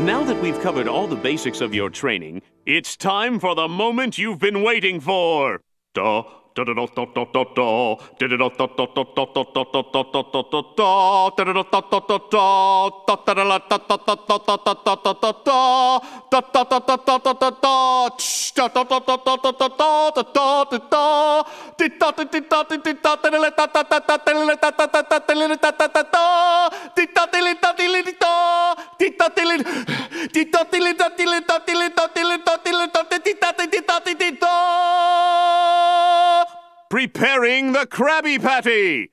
Now that we've covered all the basics of your training, it's time for the moment you've been waiting for. Da, da, da, da, da, da, da, da. Da, da, da, da, da, da, da, da, da, da, da, da, da, da, da. Da, da, da, da, da, da, da. Da, da, Preparing the Krabby Patty.